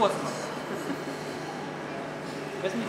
космос. Возьмите.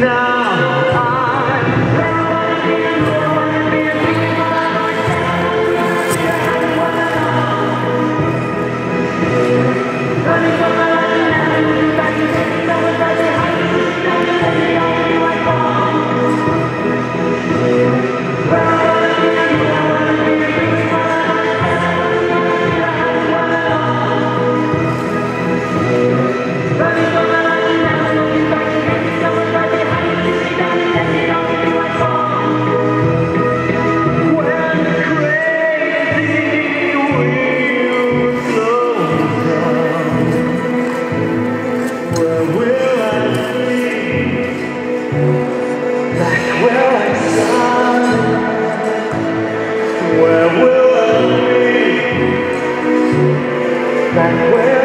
Now. Where will I be? Back where